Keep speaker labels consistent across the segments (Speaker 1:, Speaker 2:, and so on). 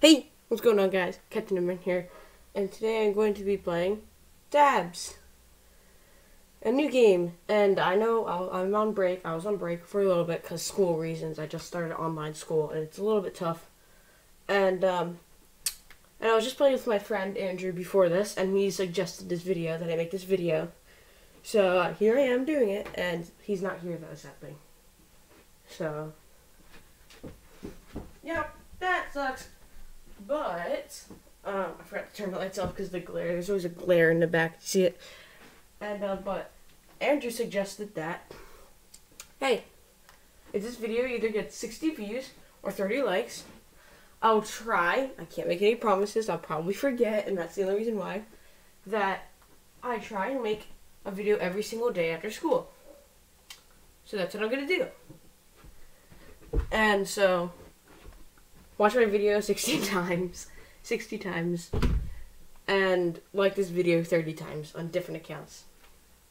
Speaker 1: Hey, what's going on, guys? Captain Imran here, and today I'm going to be playing TABS, a new game. And I know I'll, I'm on break. I was on break for a little bit because school reasons. I just started online school, and it's a little bit tough. And um, and I was just playing with my friend Andrew before this, and he suggested this video that I make this video. So uh, here I am doing it, and he's not here though, sadly. So, yep, that sucks. But um, I forgot to turn the lights off because the glare. There's always a glare in the back. See it? And uh, but Andrew suggested that. Hey, if this video either gets 60 views or 30 likes, I'll try. I can't make any promises. I'll probably forget, and that's the only reason why. That I try and make a video every single day after school. So that's what I'm gonna do. And so watch my video 60 times, 60 times, and like this video 30 times on different accounts.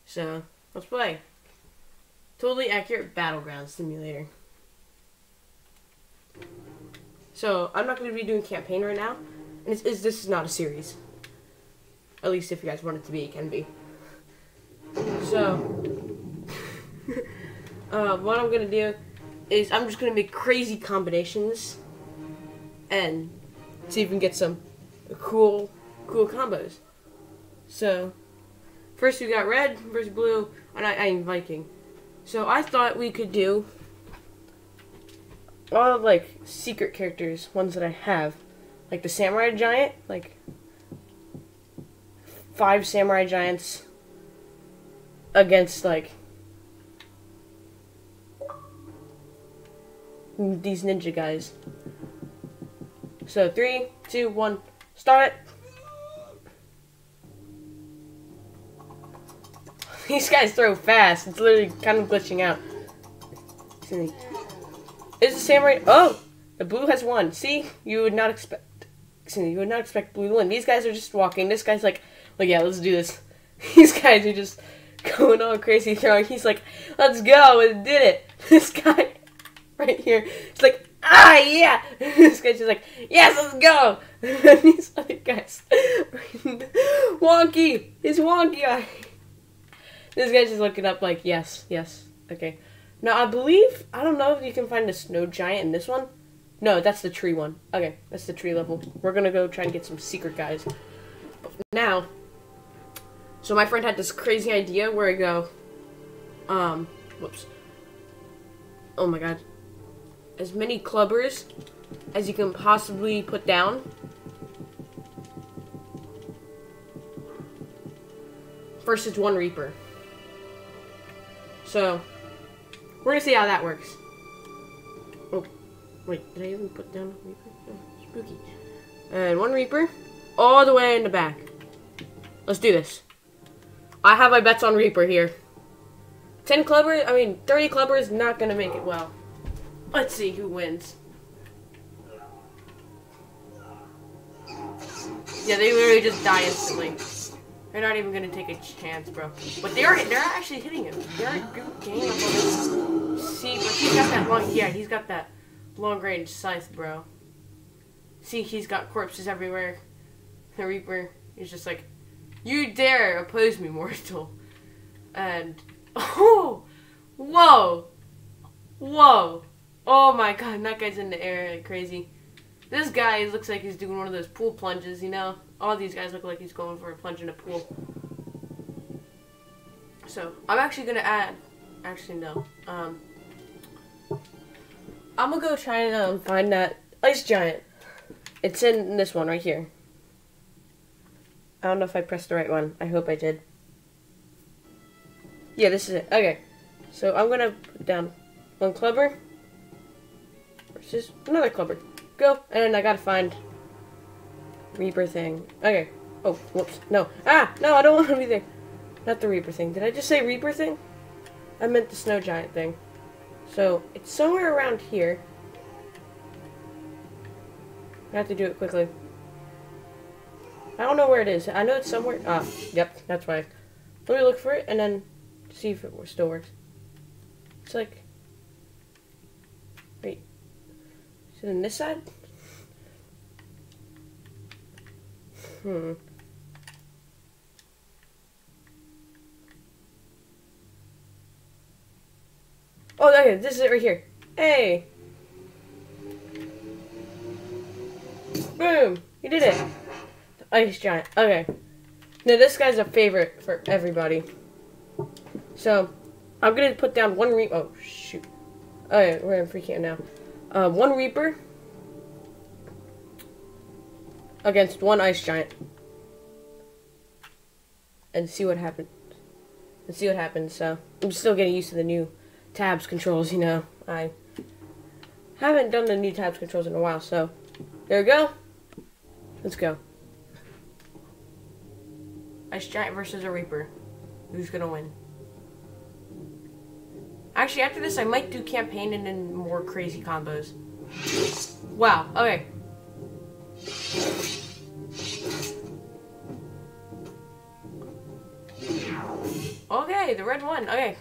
Speaker 1: So, let's play. Totally accurate battleground simulator. So, I'm not going to be doing campaign right now, and it's, it's, this is not a series. At least if you guys want it to be, it can be. So, uh, what I'm going to do is I'm just going to make crazy combinations and see if we can get some cool, cool combos. So, first we got red versus blue, and I, I am Viking. So I thought we could do all of, like secret characters, ones that I have, like the samurai giant, like five samurai giants against like these ninja guys. So three, two, one, start. These guys throw fast. It's literally kind of glitching out. Is the samurai? Oh, the blue has won. See, you would not expect. You would not expect blue to win. These guys are just walking. This guy's like, like yeah, let's do this. These guys are just going all crazy throwing. He's like, let's go, and did it. This guy right here, he's like, ah, yeah. this guy's just like, yes, let's go. and these other guys, wonky, he's wonky. This guy's just looking up like, yes, yes, okay. Now, I believe, I don't know if you can find a snow giant in this one. No, that's the tree one. Okay, that's the tree level. We're gonna go try and get some secret guys. But now, so my friend had this crazy idea where I go, um, whoops. Oh my god as many clubbers as you can possibly put down. Versus one Reaper. So, we're gonna see how that works. Oh, wait, did I even put down a Reaper? Oh, spooky. And one Reaper, all the way in the back. Let's do this. I have my bets on Reaper here. 10 clubbers, I mean, 30 clubbers, not gonna make it well. Let's see who wins. Yeah, they literally just die instantly. They're not even gonna take a chance, bro. But they're they're actually hitting him. They're getting up on this. See, but he's got that long. Yeah, he's got that long range scythe, bro. See, he's got corpses everywhere. The Reaper is just like, you dare oppose me, mortal. And oh, whoa, whoa. Oh my god, that guy's in the air like crazy. This guy looks like he's doing one of those pool plunges, you know? All these guys look like he's going for a plunge in a pool. So, I'm actually gonna add... Actually, no. Um, I'm gonna go try and um, find that ice giant. It's in this one right here. I don't know if I pressed the right one. I hope I did. Yeah, this is it. Okay. So, I'm gonna put down one clubber just another clubber. Go. And I gotta find Reaper thing. Okay. Oh, whoops. No. Ah! No, I don't want to be there. Not the Reaper thing. Did I just say Reaper thing? I meant the Snow Giant thing. So, it's somewhere around here. I have to do it quickly. I don't know where it is. I know it's somewhere. Ah, yep, that's why. Let me look for it and then see if it still works. It's like is it on this side? Hmm. Oh, okay, this is it right here. Hey! Boom! You did it! Ice giant. Okay. Now this guy's a favorite for everybody. So, I'm gonna put down one re- oh, shoot. Yeah, we're in free camp now. Uh, one Reaper against one Ice Giant. And see what happens. And see what happens, so. I'm still getting used to the new tabs controls, you know. I haven't done the new tabs controls in a while, so. There we go. Let's go. Ice Giant versus a Reaper. Who's gonna win? Actually, after this, I might do campaign and then more crazy combos. Wow, okay. Okay, the red one. Okay,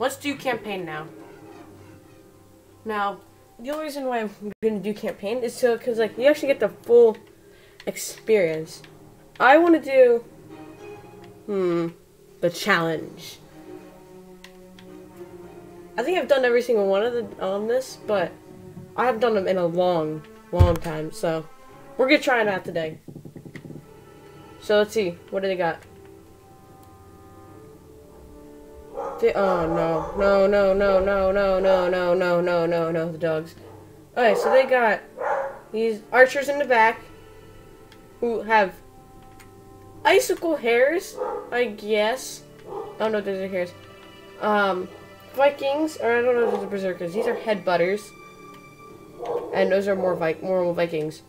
Speaker 1: let's do campaign now. Now, the only reason why I'm gonna do campaign is so because like you actually get the full experience. I want to do, hmm, the challenge. I think I've done every single one of the on this, but I have done them in a long, long time. So we're gonna try it out today. So let's see, what do they got? They, oh no, no, no, no, no, no, no, no, no, no, no, no, the dogs. Okay, so they got these archers in the back who have icicle hairs, I guess. Oh no, those are hairs. Um, Vikings, or I don't know if those are berserkers. These are headbutters, and those are more Vi more Vikings.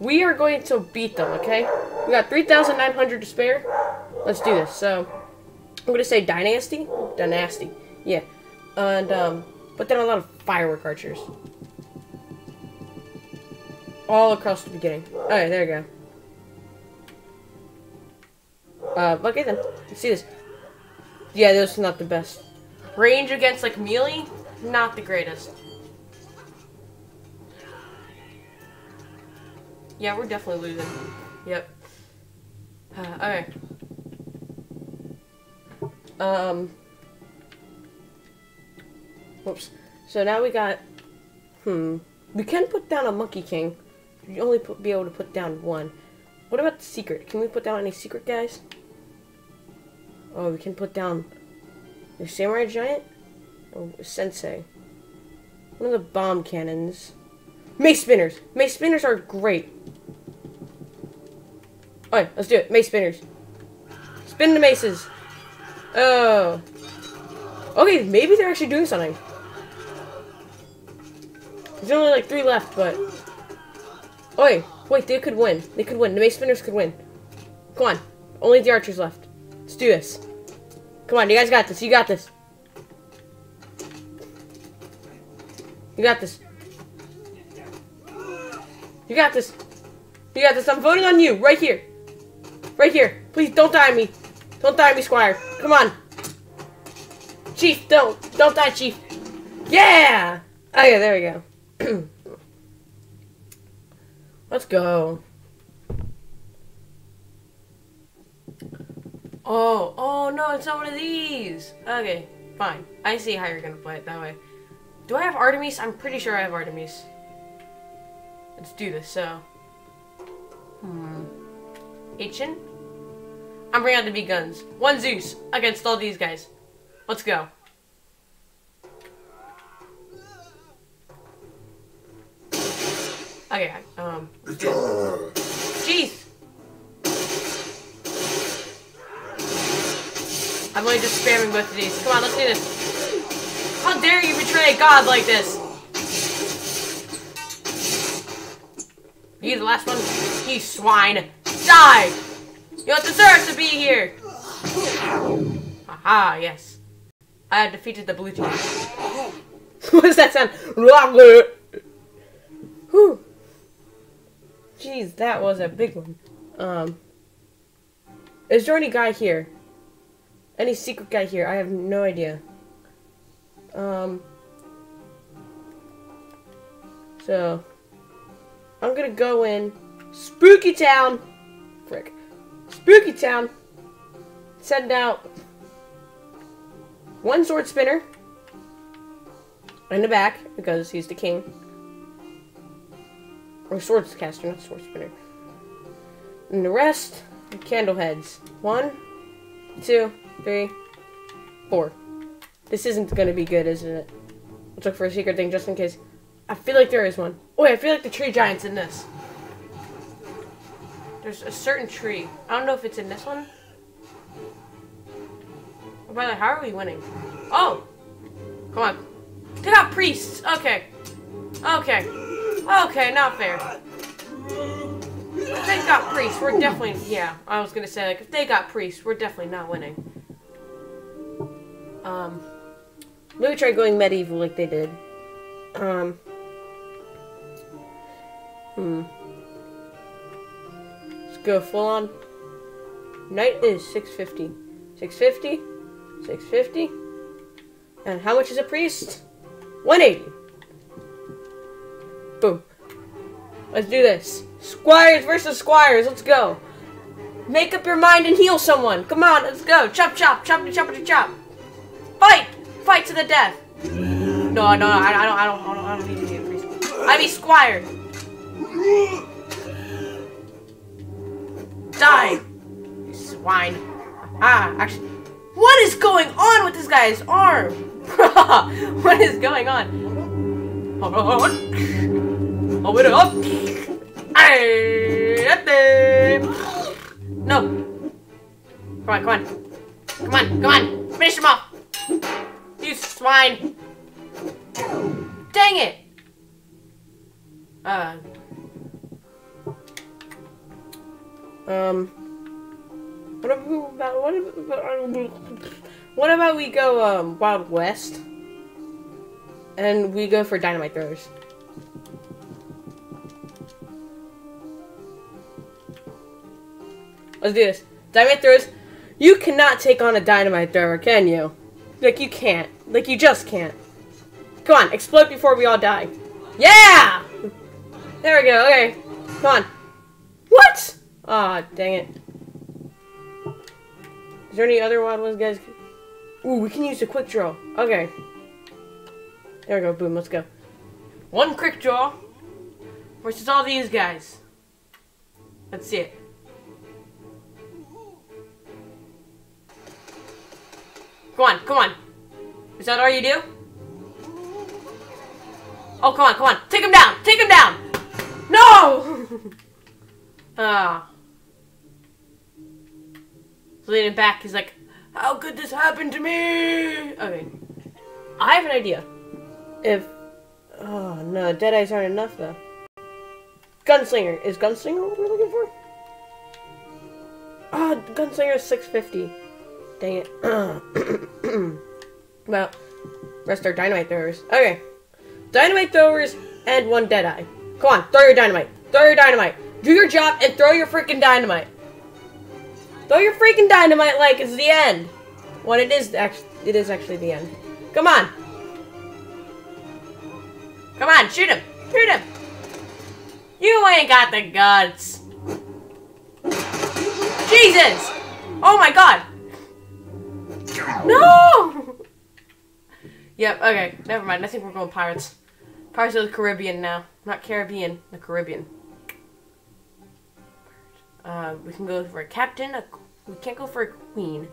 Speaker 1: We are going to beat them, okay? We got 3,900 to spare. Let's do this. So, I'm going to say Dynasty. Dynasty. Yeah. And, um, but then a lot of firework archers. All across the beginning. Alright, there we go. Uh, okay then. Let's see this. Yeah, this is not the best. Range against, like, melee? Not the greatest. Yeah, we're definitely losing. Yep. Uh, okay. Um. Whoops. So now we got. Hmm. We can put down a Monkey King. You only put, be able to put down one. What about the secret? Can we put down any secret guys? Oh, we can put down the Samurai Giant? Oh, Sensei. One of the bomb cannons. Mace spinners! Mace spinners are great. Alright, let's do it. Mace spinners. Spin the maces. Oh. Okay, maybe they're actually doing something. There's only like three left, but... Oi, wait, they could win. They could win. The mace spinners could win. Come on. Only the archers left. Let's do this. Come on, you guys got this. You got this. You got this. You got this. You got this. I'm voting on you. Right here. Right here. Please, don't die me. Don't die me, Squire. Come on. Chief, don't. Don't die, Chief. Yeah! Okay, there we go. Let's go. Oh, oh no, it's not one of these. Okay, fine. I see how you're gonna play it that way. Do I have Artemis? I'm pretty sure I have Artemis. Let's do this, so. Hmm. Ancient? I'm bringing out the big guns. One Zeus against all these guys. Let's go. Okay, um. Jeez! I'm only just spamming both of these. Come on, let's do this. How dare you betray god like this? You the last one? You swine. Die! You don't deserve to be here! Aha, yes. I have defeated the blue team. what does that sound? Whew. Jeez, that was a big one. Um, is there any guy here? Any secret guy here? I have no idea. Um, so, I'm gonna go in Spooky Town frick. Spooky Town. Send out one sword spinner in the back because he's the king. Or sword caster, not sword spinner. And the rest, candle heads. One, two, three, four. This isn't gonna be good, isn't it? Let's look for a secret thing just in case. I feel like there is one. Oh, wait, I feel like the tree giant's in this. There's a certain tree. I don't know if it's in this one. Oh, by the way, how are we winning? Oh! Come on. They got priests! Okay. Okay. Okay, not fair. If they got priests, we're definitely... Yeah, I was gonna say, like, if they got priests, we're definitely not winning. Um... Maybe try going medieval like they did. Um... Hmm. Let's go full on. Knight is 650. 650. 650. And how much is a priest? 180. Boom. Let's do this. Squires versus squires. Let's go. Make up your mind and heal someone. Come on, let's go. Chop, chop, chop, chop, chop, chop. Fight! Fight to the death. No, no, I, I don't, I don't, I don't, I don't need to be a priest. I be squire. Die! You swine. Ah, actually. What is going on with this guy's arm? what is going on? Hold on. Hold it up. No. Come on, come on. Come on, come on. Finish him off. You swine. Dang it. Uh, Um. What about what about what about we go um Wild West and we go for dynamite throwers? Let's do this. Dynamite throwers. You cannot take on a dynamite thrower, can you? Like you can't. Like you just can't. Come on, explode before we all die. Yeah! There we go. Okay. Come on. What? Ah, oh, dang it. Is there any other wild ones, guys? Ooh, we can use the quick draw. Okay. There we go. Boom. Let's go. One quick draw versus all these guys. Let's see it. Come on, come on. Is that all you do? Oh, come on, come on. Take him down! Take him down! No! Ah. leaning back, he's like, How could this happen to me? Okay. I have an idea. If. Oh, no, dead eyes aren't enough, though. Gunslinger. Is Gunslinger what we're looking for? Ah, Gunslinger is 650. Dang it. well, rest are dynamite throwers. Okay. Dynamite throwers and one dead eye. Come on, throw your dynamite. Throw your dynamite. Do your job and throw your freaking dynamite. Throw your freaking dynamite like it's the end. When it is actually, it is actually the end. Come on. Come on, shoot him. Shoot him. You ain't got the guts. Jesus! Oh my god! No! yep, okay, never mind. I think we're going pirates. Pirates of the Caribbean now. Not Caribbean, the Caribbean. Uh, we can go for a captain. A, we can't go for a queen.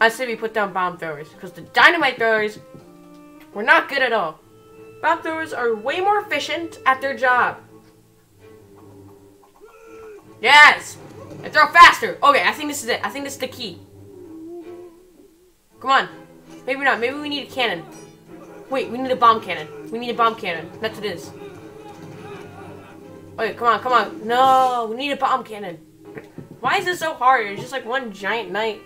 Speaker 1: I say we put down bomb throwers because the dynamite throwers were not good at all. Bomb throwers are way more efficient at their job. Yes! And throw faster! Okay, I think this is it. I think this is the key. Come on. Maybe not. Maybe we need a cannon. Wait, we need a bomb cannon. We need a bomb cannon. That's what it is. Wait, come on, come on. No, we need a bomb cannon. Why is this so hard? It's just like one giant knight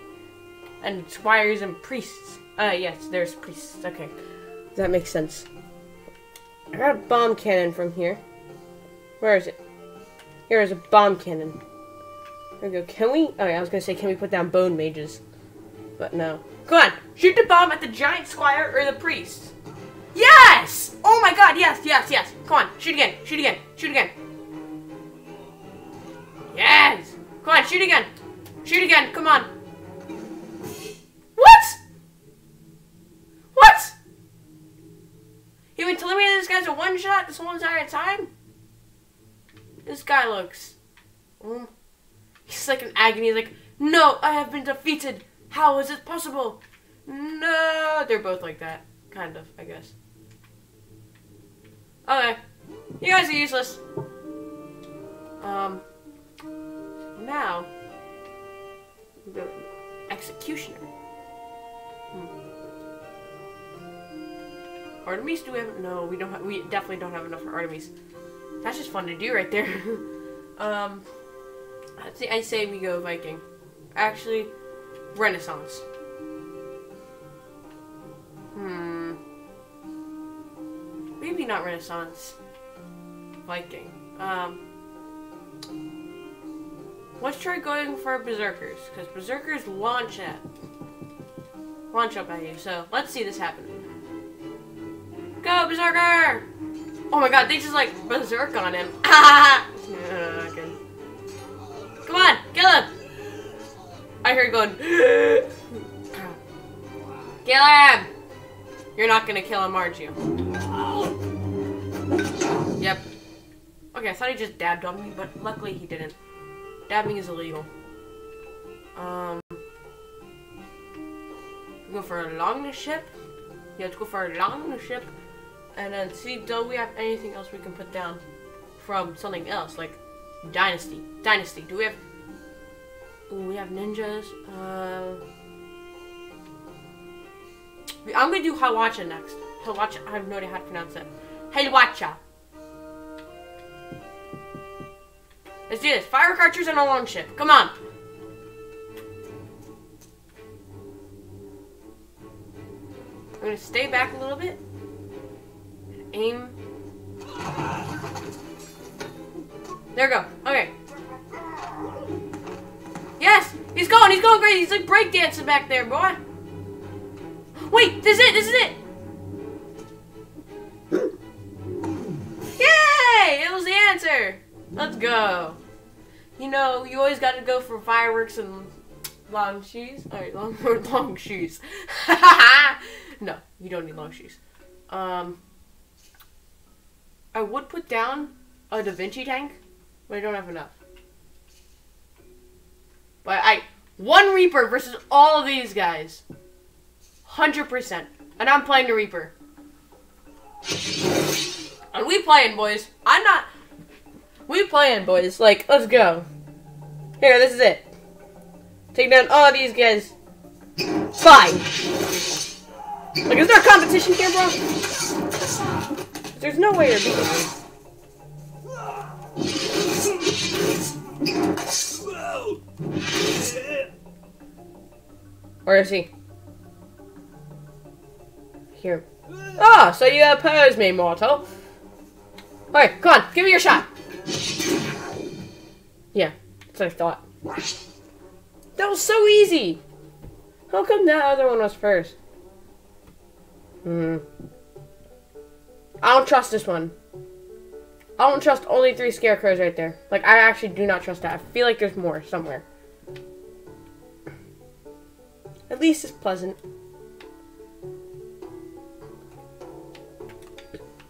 Speaker 1: and squires and priests. Uh, yes, there's priests. Okay. That makes sense. I got a bomb cannon from here. Where is it? Here is a bomb cannon. There we go. Can we? Oh, yeah, I was gonna say, can we put down bone mages? But no. Come on! Shoot the bomb at the giant squire or the priest. Yes! Oh my god, yes, yes, yes. Come on, shoot again, shoot again, shoot again. Yes! Come on, shoot again. Shoot again. Come on. What? What? He been telling me this guy's a one shot this whole entire time? This guy looks. Mm, he's like in agony. Like, no, I have been defeated. How is it possible? No, they're both like that. Kind of, I guess. Okay. You guys are useless. Um. Now. The executioner. Hmm. Artemis, do we have? No, we don't. Have, we definitely don't have enough for Artemis. That's just fun to do right there. um. I say, I say we go Viking. Actually, Renaissance. Hmm. Maybe not Renaissance. Viking. Um. Let's try going for Berserkers, because Berserkers launch at launch up at you. So let's see this happen. Go Berserker! Oh my god, they just like berserk on him. I heard going. kill him! You're not gonna kill him, aren't you? Yep. Okay, I thought he just dabbed on me, but luckily he didn't. Dabbing is illegal. Um, go for a long ship. Yeah, let's go for a long ship, and then see do we have anything else we can put down from something else like dynasty. Dynasty. Do we have? Ooh, we have ninjas. Uh, I'm gonna do Hawacha next. Hawacha. I have no idea how to pronounce it. Hawacha. Let's do this. Fire archers on a long ship. Come on. I'm gonna stay back a little bit. Aim. There we go. Okay. He's going! He's going crazy. He's like breakdancing back there, boy! Wait! This is it! This is it! Yay! It was the answer! Let's go. You know, you always got to go for fireworks and long shoes. Alright, long, long shoes. no, you don't need long shoes. Um, I would put down a Da Vinci tank, but I don't have enough. But I, one Reaper versus all of these guys. 100%. And I'm playing the Reaper. And we playing, boys. I'm not... We playing, boys. Like, let's go. Here, this is it. Take down all these guys. Fine. Like, is there a competition here, bro? There's no way you're beating me. Where is he? Here. Ah, so you oppose me, mortal. Alright, come on, give me your shot. Yeah, that's what I thought. That was so easy! How come that other one was first? Hmm. I don't trust this one. I don't trust only three scarecrows right there. Like, I actually do not trust that. I feel like there's more somewhere. At least it's pleasant.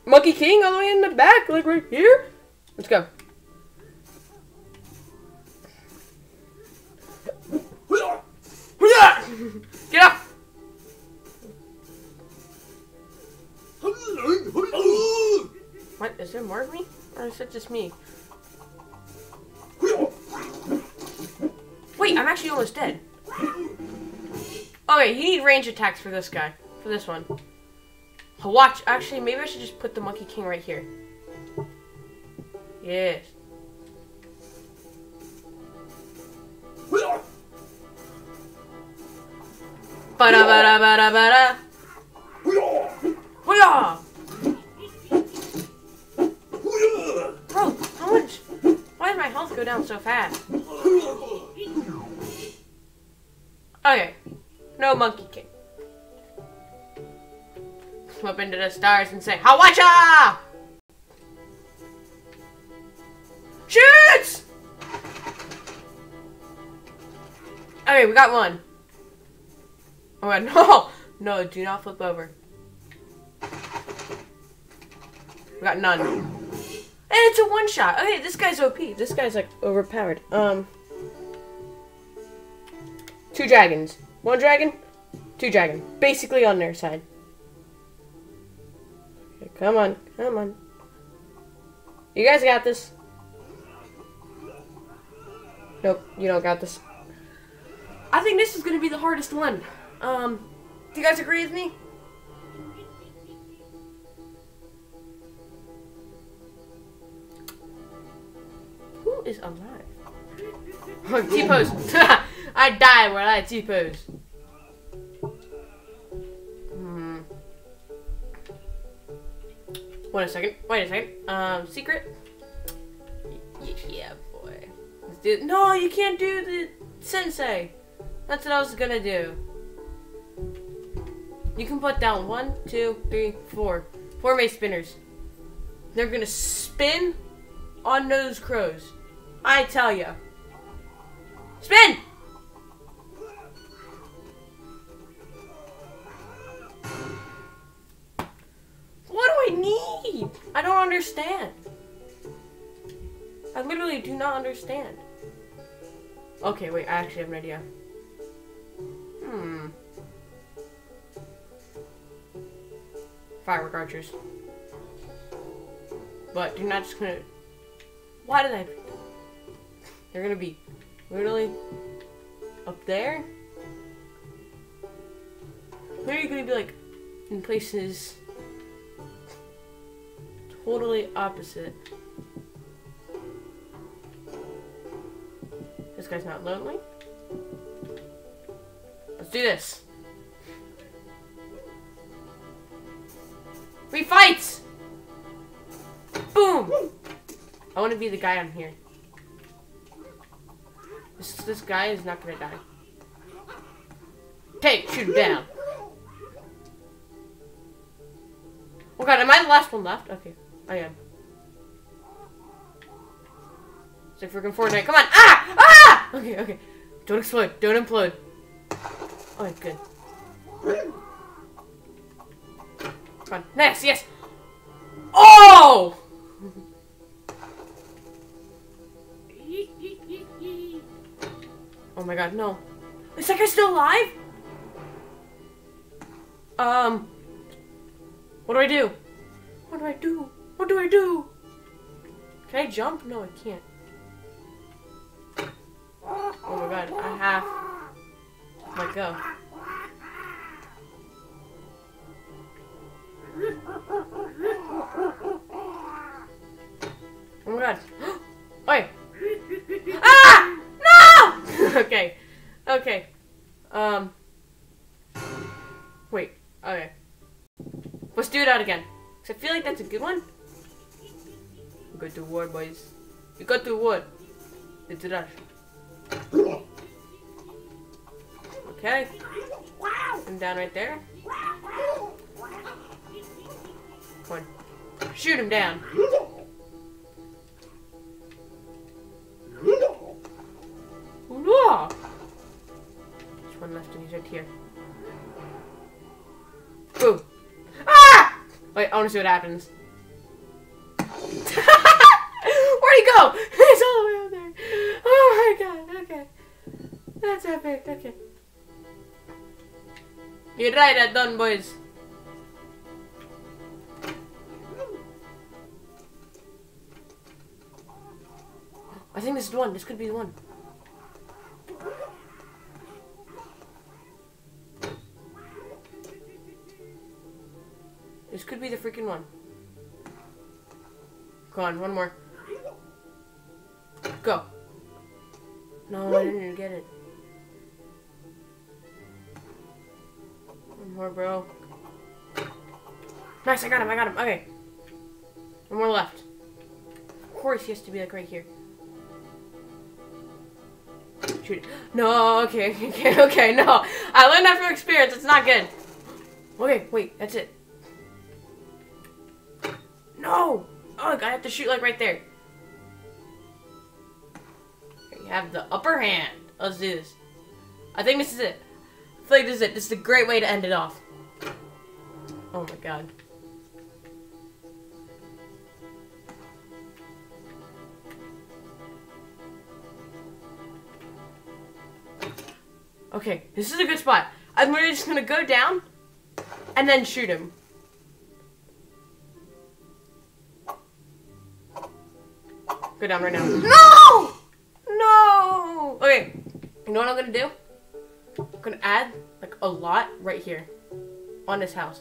Speaker 1: Monkey King all the way in the back, like right here. Let's go. Get up! What? Is there more of me? Or is it just me? Wait, I'm actually almost dead. Okay, you need range attacks for this guy. For this one. Watch. Actually, maybe I should just put the Monkey King right here. Yes. Ba-da ba-da ba-da ba-da. Hoo-yah! Bro, how much? Why did my health go down so fast? Okay. No Monkey King. Come up into the stars and say, Hawacha! Shoots! Okay, we got one. Oh no! No, do not flip over. We got none. And it's a one shot. Okay, this guy's OP. This guy's like overpowered. Um Two dragons. One dragon, two dragon. Basically on their side. Come on, come on. You guys got this. Nope, you don't got this. I think this is gonna be the hardest one. Um, do you guys agree with me? Who is alive? Oh, T-pose. I die when I T-pose. Hmm. Wait a second. Wait a second. Um, secret. Y yeah, boy. Let's do. No, you can't do the sensei. That's what I was gonna do. You can put down one, two, three, four. Four mace spinners. They're gonna spin on those crows. I tell ya. Spin! Understand. I literally do not understand. Okay, wait, I actually have an idea. Hmm. Firework archers. But they're not just gonna... Why did I... They're gonna be literally up there? Where are you gonna be like in places totally opposite? This guy's not lonely. Let's do this. We fight! Boom! I want to be the guy on here. This, this guy is not gonna die. Take, shoot him down. Oh god, am I the last one left? Okay, I am. It's like freaking Fortnite. Come on! Ah! Ah! Okay, okay. Don't explode. Don't implode. Oh, good. Come on. Yes! Oh! Oh my god, no. Is that guy still alive? Um. What do I do? What do I do? What do I do? Can I jump? No, I can't. Oh my god, I have. Let go. Oh my god. Wait. Ah! No! okay. Okay. Um. Wait. Okay. Let's do that again. Cause I feel like that's a good one. Got to war, boys. We got to war. It's rush. Okay. I'm down right there. Come on. Shoot him down. There's one left and he's right here. Boom. Ah! Wait, I want to see what happens. Oh, Go? He's all the way over there. Oh my god, okay. That's epic, okay. You're right, at done, boys. I think this is the one. This could be the one. This could be the freaking one. Come on, one more. Go. No, I didn't get it. One more, bro. Nice, I got him, I got him. Okay. One more left. Of course he has to be like right here. Shoot it. No, okay, okay, okay, no. I learned that from experience. It's not good. Okay, wait, that's it. No! Oh, I have to shoot like right there. Have the upper hand. Let's do this. I think this is it. I feel like this is it. This is a great way to end it off. Oh my god. Okay, this is a good spot. I'm literally just gonna go down and then shoot him. Go down right now. No! Okay, you know what I'm gonna do? I'm gonna add like a lot right here on this house.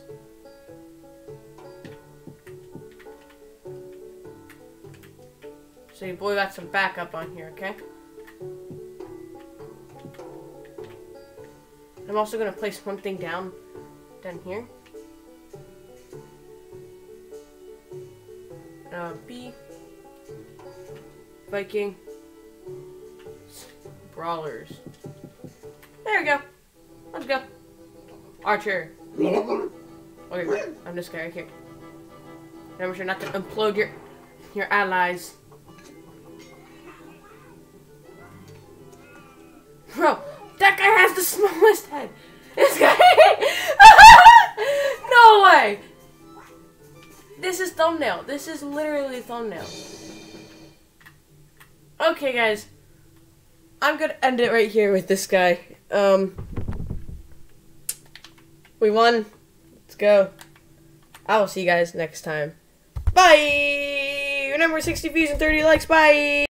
Speaker 1: So your boy got some backup on here, okay? I'm also gonna place one thing down, down here. Uh, B. Viking. Brawlers. There we go. Let's go. Archer. Okay, I'm this guy right here. Remember sure not to implode your your allies. Bro, that guy has the smallest head. This guy. no way. This is thumbnail. This is literally thumbnail. Okay, guys. I'm gonna end it right here with this guy. Um, we won. Let's go. I will see you guys next time. Bye. Remember, 60 views and 30 likes. Bye.